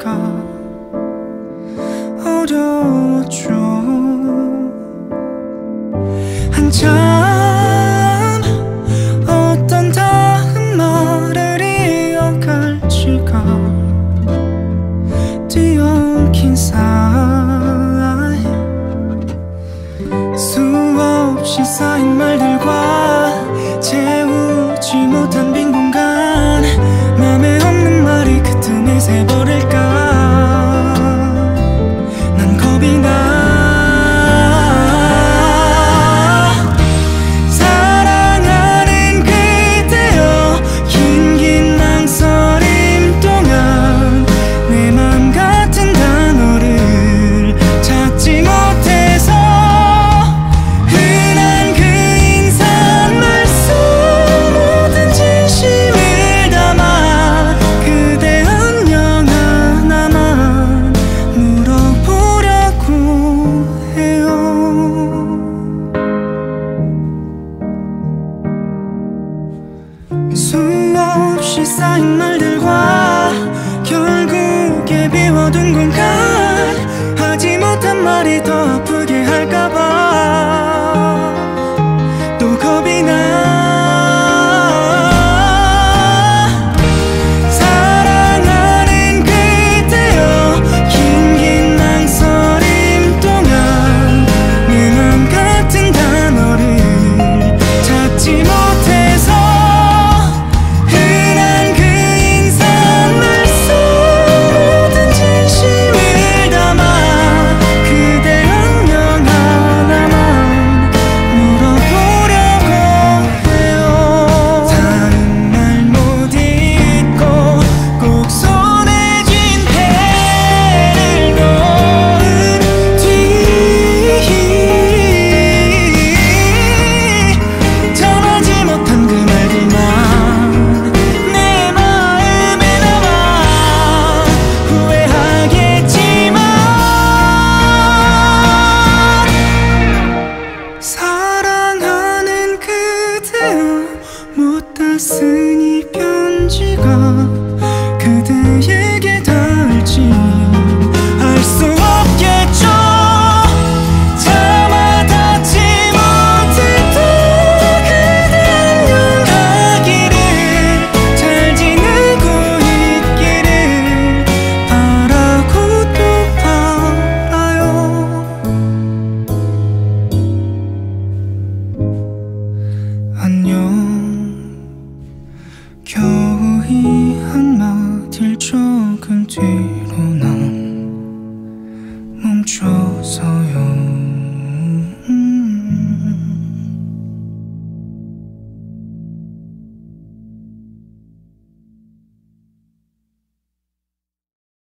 이해가 어려웠죠. 한참 어떤 다음 말을 이어갈지가 뛰어긴 사이. 수없이 쌓인 말들 숨없이 쌓인 말들과 결국에 비워둔 공간. 하지 못한 말이 더 아프게 할까봐. 思。 어지로 난 멈춰서요.